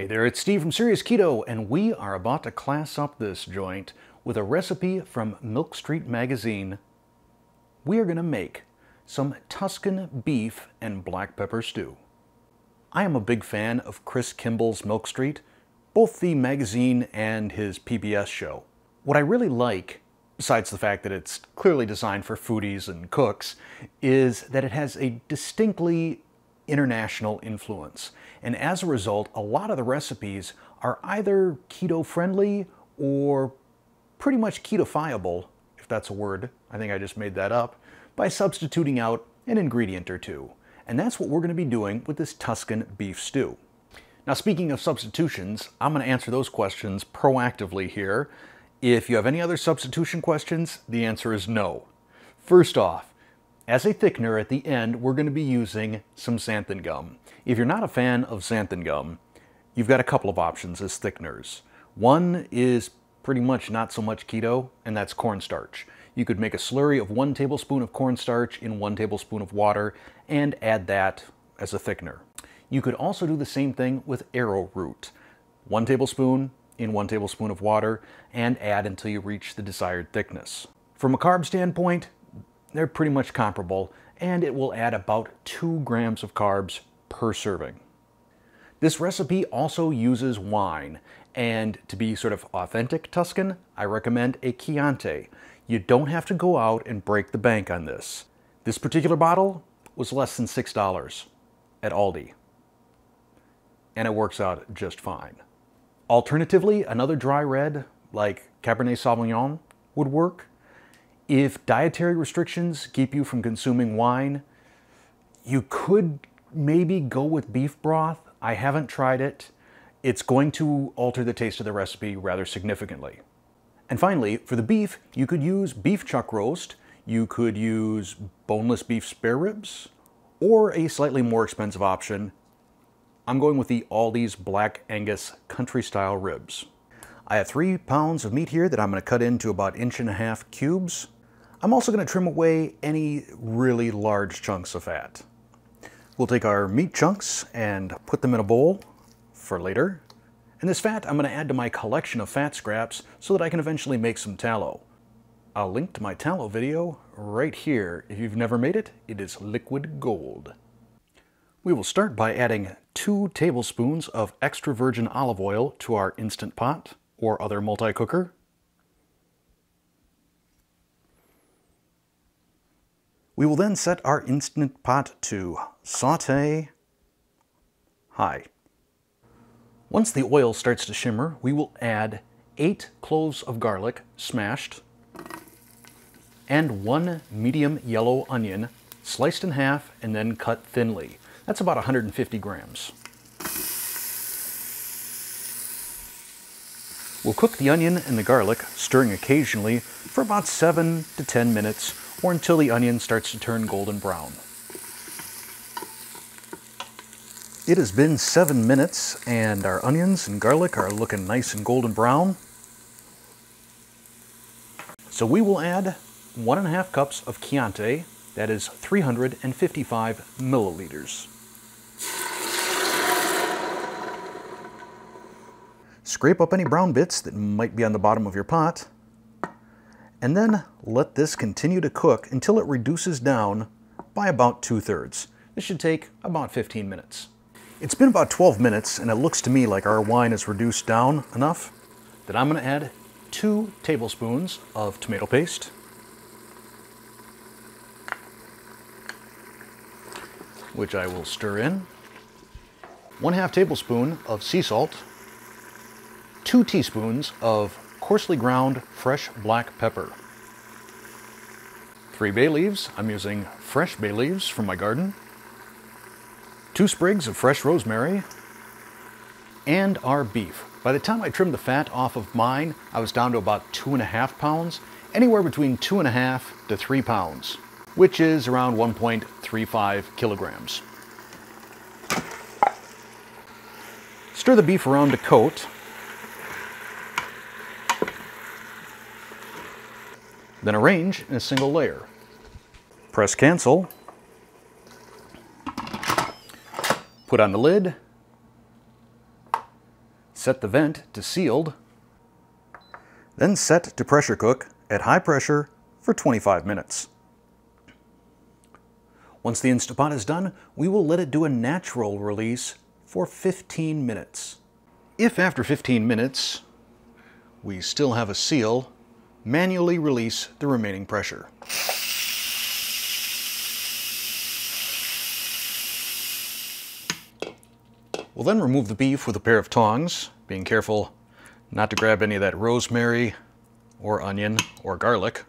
Hey there, it's Steve from Serious Keto, and we are about to class up this joint with a recipe from Milk Street Magazine. We are going to make some Tuscan beef and black pepper stew. I am a big fan of Chris Kimball's Milk Street, both the magazine and his PBS show. What I really like, besides the fact that it's clearly designed for foodies and cooks, is that it has a distinctly international influence. And as a result, a lot of the recipes are either keto friendly or pretty much ketofiable, if that's a word. I think I just made that up, by substituting out an ingredient or two. And that's what we're going to be doing with this Tuscan beef stew. Now, speaking of substitutions, I'm going to answer those questions proactively here. If you have any other substitution questions, the answer is no. First off, as a thickener at the end, we're going to be using some xanthan gum. If you're not a fan of xanthan gum, you've got a couple of options as thickeners. One is pretty much not so much keto, and that's cornstarch. You could make a slurry of one tablespoon of cornstarch in one tablespoon of water and add that as a thickener. You could also do the same thing with arrowroot. One tablespoon in one tablespoon of water and add until you reach the desired thickness. From a carb standpoint, they're pretty much comparable, and it will add about 2 grams of carbs per serving. This recipe also uses wine, and to be sort of authentic Tuscan, I recommend a Chianti. You don't have to go out and break the bank on this. This particular bottle was less than $6 at Aldi, and it works out just fine. Alternatively, another dry red, like Cabernet Sauvignon, would work, if dietary restrictions keep you from consuming wine, you could maybe go with beef broth. I haven't tried it. It's going to alter the taste of the recipe rather significantly. And finally, for the beef, you could use beef chuck roast, you could use boneless beef spare ribs, or a slightly more expensive option. I'm going with the Aldi's Black Angus country style ribs. I have three pounds of meat here that I'm going to cut into about inch and a half cubes. I'm also going to trim away any really large chunks of fat. We'll take our meat chunks and put them in a bowl for later. And this fat I'm going to add to my collection of fat scraps so that I can eventually make some tallow. I'll link to my tallow video right here. If you've never made it, it is liquid gold. We will start by adding two tablespoons of extra virgin olive oil to our Instant Pot or other multi-cooker. We will then set our Instant Pot to saute high. Once the oil starts to shimmer, we will add eight cloves of garlic smashed and one medium yellow onion sliced in half and then cut thinly. That's about 150 grams. We'll cook the onion and the garlic, stirring occasionally, for about 7 to 10 minutes or until the onion starts to turn golden brown. It has been seven minutes and our onions and garlic are looking nice and golden brown. So we will add one and a half cups of Chianti, that is 355 milliliters. Scrape up any brown bits that might be on the bottom of your pot and then let this continue to cook until it reduces down by about two-thirds. This should take about 15 minutes. It's been about 12 minutes and it looks to me like our wine is reduced down enough that I'm going to add two tablespoons of tomato paste, which I will stir in, one half tablespoon of sea salt, two teaspoons of coarsely ground fresh black pepper. Three bay leaves, I'm using fresh bay leaves from my garden. Two sprigs of fresh rosemary. And our beef. By the time I trimmed the fat off of mine, I was down to about two and a half pounds, anywhere between two and a half to three pounds, which is around 1.35 kilograms. Stir the beef around to coat, Then arrange in a single layer. Press cancel. Put on the lid. Set the vent to sealed. Then set to pressure cook at high pressure for 25 minutes. Once the Instapot is done, we will let it do a natural release for 15 minutes. If after 15 minutes we still have a seal, manually release the remaining pressure. We'll then remove the beef with a pair of tongs, being careful not to grab any of that rosemary or onion or garlic.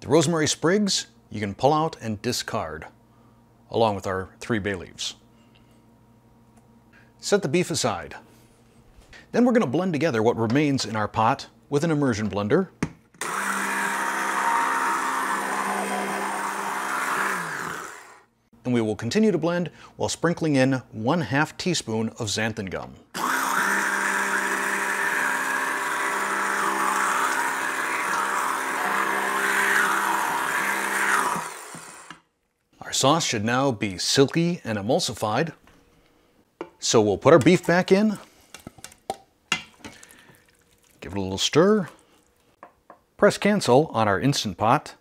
The rosemary sprigs you can pull out and discard, along with our three bay leaves. Set the beef aside. Then we're going to blend together what remains in our pot with an immersion blender. And we will continue to blend while sprinkling in one half teaspoon of xanthan gum. Our sauce should now be silky and emulsified. So we'll put our beef back in, give it a stir, press cancel on our Instant Pot,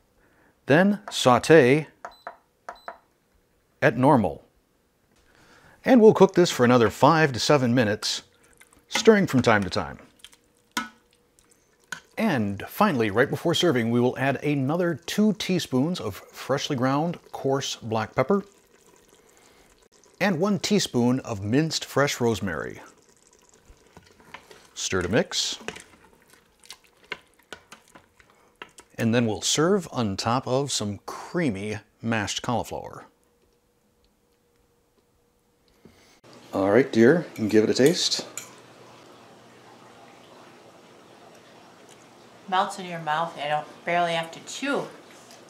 then saute at normal. And we'll cook this for another five to seven minutes, stirring from time to time. And finally, right before serving, we will add another two teaspoons of freshly ground coarse black pepper and one teaspoon of minced fresh rosemary. Stir to mix. And then we'll serve on top of some creamy mashed cauliflower. All right, dear, you can give it a taste. Melts in your mouth. I don't barely have to chew.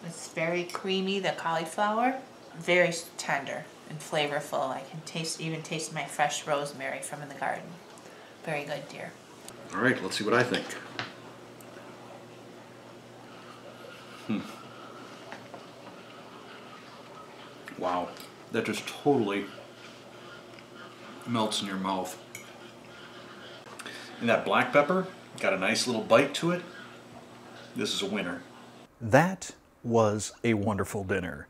It's very creamy, the cauliflower. Very tender and flavorful. I can taste even taste my fresh rosemary from in the garden. Very good, dear. All right, let's see what I think. Hmm. Wow, that just totally melts in your mouth. And that black pepper got a nice little bite to it. This is a winner. That was a wonderful dinner.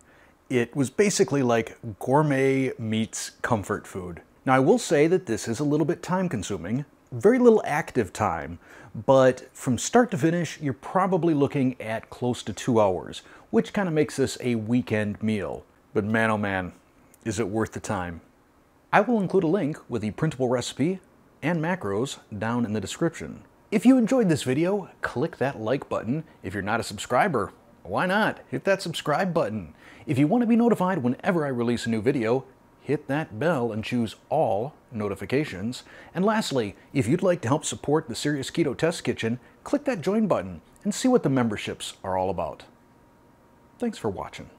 It was basically like gourmet meets comfort food. Now I will say that this is a little bit time consuming, very little active time, but from start to finish, you're probably looking at close to two hours, which kind of makes this a weekend meal. But man oh man, is it worth the time. I will include a link with the printable recipe and macros down in the description. If you enjoyed this video, click that like button. If you're not a subscriber, why not? Hit that subscribe button. If you want to be notified whenever I release a new video, hit that bell and choose all notifications. And lastly, if you'd like to help support the Serious Keto Test Kitchen, click that join button and see what the memberships are all about. Thanks for watching.